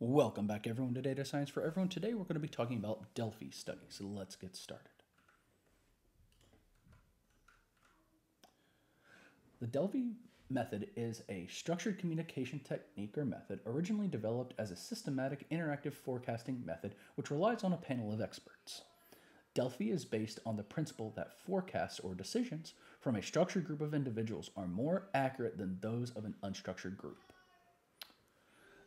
Welcome back, everyone, to Data Science for Everyone. Today we're going to be talking about Delphi studies. So let's get started. The Delphi method is a structured communication technique or method originally developed as a systematic interactive forecasting method which relies on a panel of experts. Delphi is based on the principle that forecasts or decisions from a structured group of individuals are more accurate than those of an unstructured group.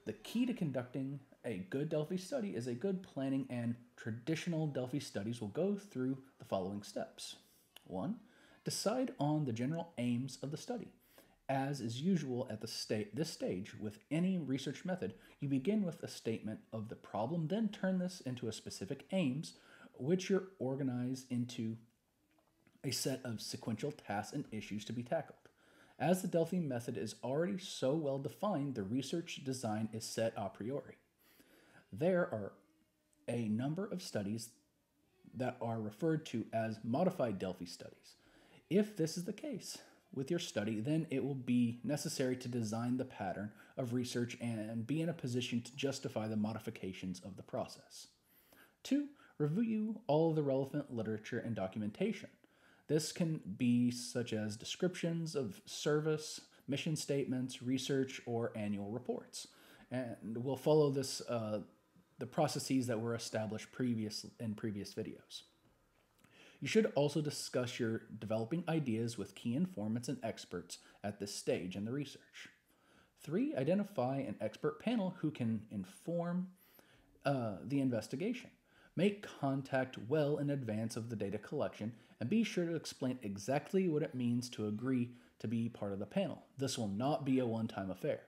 The key to conducting a good Delphi study is a good planning, and traditional Delphi studies will go through the following steps. One, decide on the general aims of the study. As is usual at the this stage with any research method, you begin with a statement of the problem, then turn this into a specific aims, which you organize into a set of sequential tasks and issues to be tackled. As the Delphi method is already so well defined, the research design is set a priori. There are a number of studies that are referred to as modified Delphi studies. If this is the case with your study, then it will be necessary to design the pattern of research and be in a position to justify the modifications of the process. Two, review all the relevant literature and documentation. This can be such as descriptions of service, mission statements, research, or annual reports. And we'll follow this uh, the processes that were established previous in previous videos. You should also discuss your developing ideas with key informants and experts at this stage in the research. Three, identify an expert panel who can inform uh, the investigation. Make contact well in advance of the data collection and be sure to explain exactly what it means to agree to be part of the panel. This will not be a one time affair.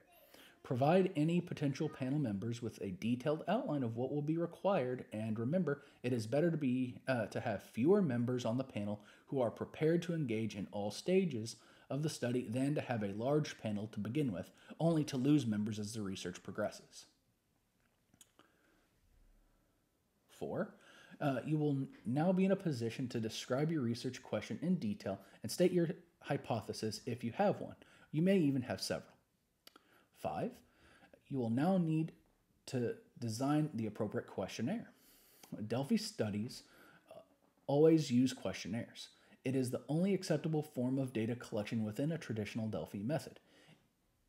Provide any potential panel members with a detailed outline of what will be required, and remember, it is better to be uh, to have fewer members on the panel who are prepared to engage in all stages of the study than to have a large panel to begin with, only to lose members as the research progresses. Four, uh, you will now be in a position to describe your research question in detail and state your hypothesis if you have one. You may even have several. Five, you will now need to design the appropriate questionnaire. Delphi studies uh, always use questionnaires. It is the only acceptable form of data collection within a traditional Delphi method.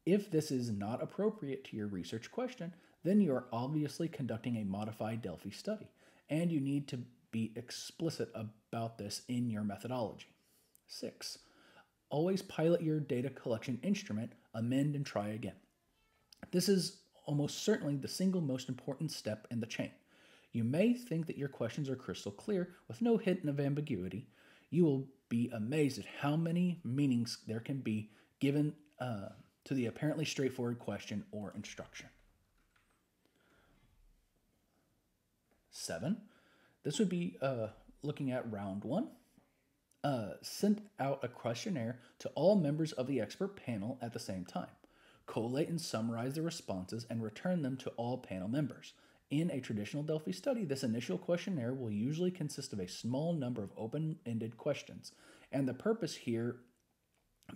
If this is not appropriate to your research question, then you are obviously conducting a modified Delphi study and you need to be explicit about this in your methodology. Six, always pilot your data collection instrument, amend and try again. This is almost certainly the single most important step in the chain. You may think that your questions are crystal clear with no hint of ambiguity. You will be amazed at how many meanings there can be given uh, to the apparently straightforward question or instruction. Seven. This would be uh, looking at round one. Uh, send out a questionnaire to all members of the expert panel at the same time. Collate and summarize the responses and return them to all panel members. In a traditional Delphi study, this initial questionnaire will usually consist of a small number of open ended questions, and the purpose here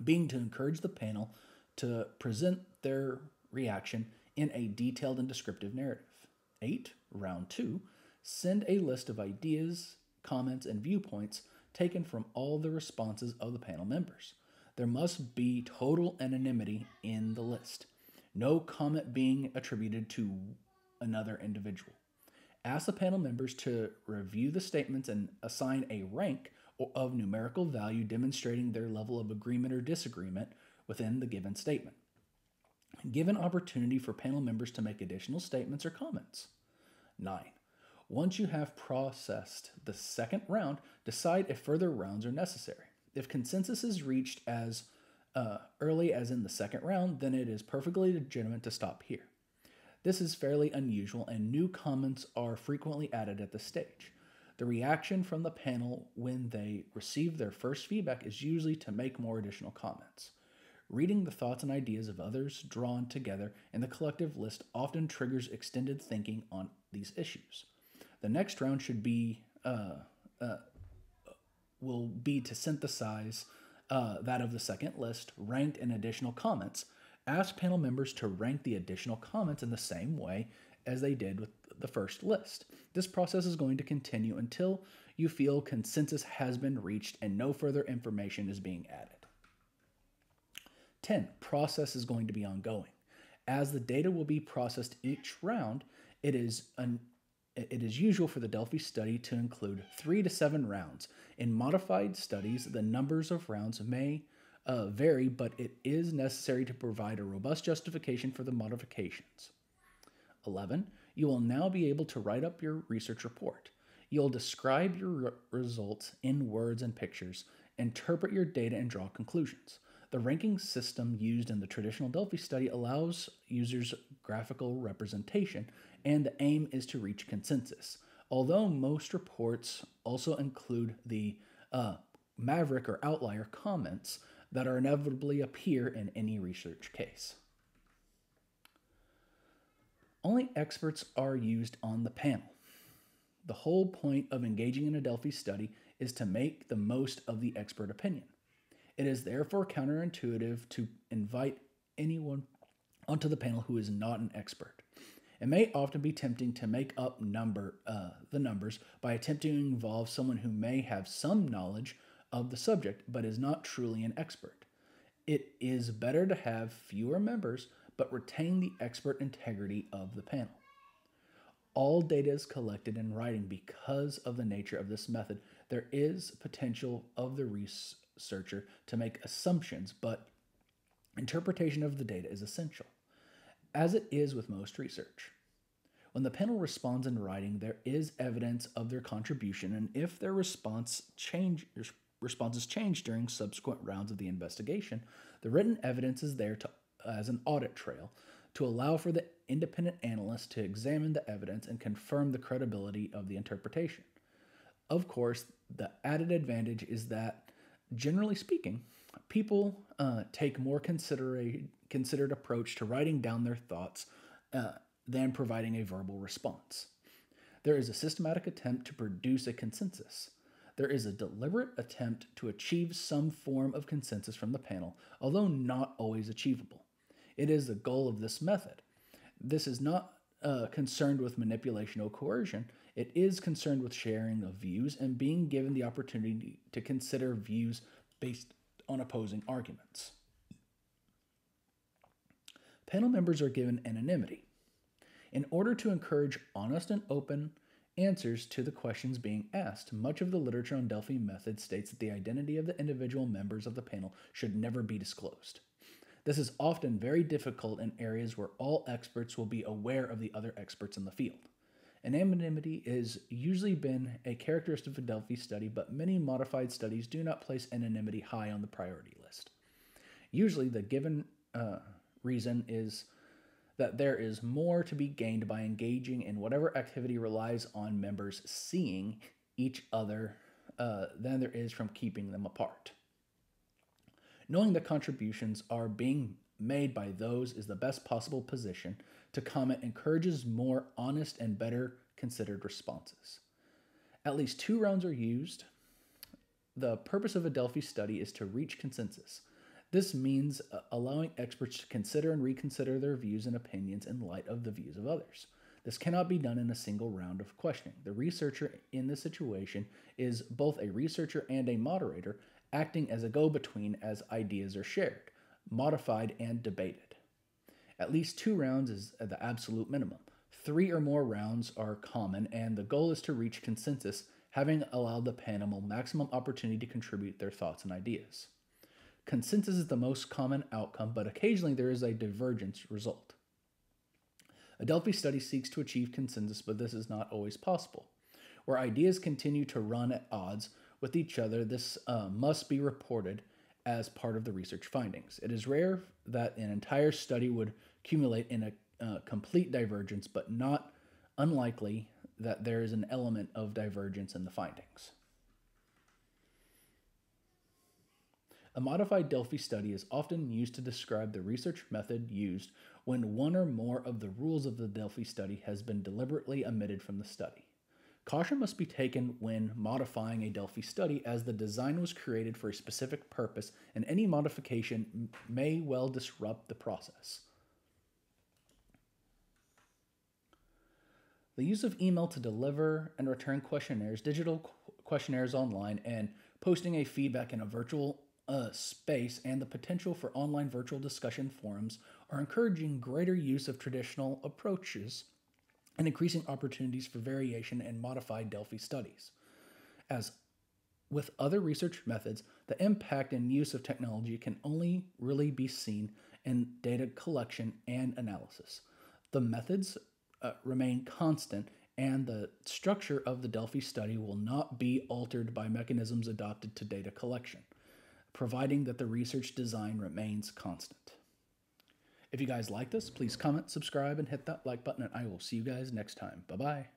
being to encourage the panel to present their reaction in a detailed and descriptive narrative. 8. Round 2 Send a list of ideas, comments, and viewpoints taken from all the responses of the panel members. There must be total anonymity in the list, no comment being attributed to another individual. Ask the panel members to review the statements and assign a rank of numerical value demonstrating their level of agreement or disagreement within the given statement. Give an opportunity for panel members to make additional statements or comments. 9. Once you have processed the second round, decide if further rounds are necessary. If consensus is reached as uh, early as in the second round, then it is perfectly legitimate to stop here. This is fairly unusual, and new comments are frequently added at this stage. The reaction from the panel when they receive their first feedback is usually to make more additional comments. Reading the thoughts and ideas of others drawn together in the collective list often triggers extended thinking on these issues. The next round should be uh, uh, will be to synthesize uh, that of the second list, ranked in additional comments. Ask panel members to rank the additional comments in the same way as they did with the first list. This process is going to continue until you feel consensus has been reached and no further information is being added. 10. Process is going to be ongoing. As the data will be processed each round, it is an it is usual for the Delphi study to include three to seven rounds. In modified studies, the numbers of rounds may uh, vary, but it is necessary to provide a robust justification for the modifications. 11. You will now be able to write up your research report. You'll describe your re- results in words and pictures, interpret your data, and draw conclusions. The ranking system used in the traditional Delphi study allows users graphical representation, and the aim is to reach consensus. Although most reports also include the uh, maverick or outlier comments that are inevitably appear in any research case. Only experts are used on the panel. The whole point of engaging in a Delphi study is to make the most of the expert opinion. It is therefore counterintuitive to invite anyone onto the panel who is not an expert. It may often be tempting to make up number uh, the numbers by attempting to involve someone who may have some knowledge of the subject but is not truly an expert. It is better to have fewer members but retain the expert integrity of the panel. All data is collected in writing because of the nature of this method. There is potential of the researcher to make assumptions, but interpretation of the data is essential, as it is with most research. When the panel responds in writing, there is evidence of their contribution, and if their response change, responses change during subsequent rounds of the investigation, the written evidence is there to as an audit trail to allow for the independent analyst to examine the evidence and confirm the credibility of the interpretation. Of course, the added advantage is that, generally speaking, people uh, take more considered approach to writing down their thoughts uh, than providing a verbal response. There is a systematic attempt to produce a consensus. There is a deliberate attempt to achieve some form of consensus from the panel, although not always achievable. It is the goal of this method. This is not uh, concerned with manipulation or coercion. It is concerned with sharing of views and being given the opportunity to consider views based on opposing arguments. Panel members are given anonymity. In order to encourage honest and open answers to the questions being asked, much of the literature on Delphi method states that the identity of the individual members of the panel should never be disclosed. This is often very difficult in areas where all experts will be aware of the other experts in the field. Anonymity has usually been a characteristic of Delphi study, but many modified studies do not place anonymity high on the priority list. Usually, the given uh, reason is that there is more to be gained by engaging in whatever activity relies on members seeing each other uh, than there is from keeping them apart. Knowing that contributions are being made by those is the best possible position to comment encourages more honest and better considered responses. At least two rounds are used. The purpose of a Delphi study is to reach consensus. This means uh, allowing experts to consider and reconsider their views and opinions in light of the views of others. This cannot be done in a single round of questioning. The researcher in this situation is both a researcher and a moderator, acting as a go between as ideas are shared, modified, and debated. At least two rounds is the absolute minimum. Three or more rounds are common, and the goal is to reach consensus, having allowed the panel maximum opportunity to contribute their thoughts and ideas. Consensus is the most common outcome, but occasionally there is a divergence result. A Delphi study seeks to achieve consensus, but this is not always possible. Where ideas continue to run at odds, with each other, this uh, must be reported as part of the research findings. It is rare that an entire study would accumulate in a uh, complete divergence, but not unlikely that there is an element of divergence in the findings. A modified Delphi study is often used to describe the research method used when one or more of the rules of the Delphi study has been deliberately omitted from the study. Caution must be taken when modifying a Delphi study as the design was created for a specific purpose and any modification may well disrupt the process. The use of email to deliver and return questionnaires, digital qu- questionnaires online, and posting a feedback in a virtual uh, space and the potential for online virtual discussion forums are encouraging greater use of traditional approaches and increasing opportunities for variation and modified Delphi studies. As with other research methods, the impact and use of technology can only really be seen in data collection and analysis. The methods uh, remain constant, and the structure of the Delphi study will not be altered by mechanisms adopted to data collection, providing that the research design remains constant. If you guys like this, please comment, subscribe, and hit that like button, and I will see you guys next time. Bye bye.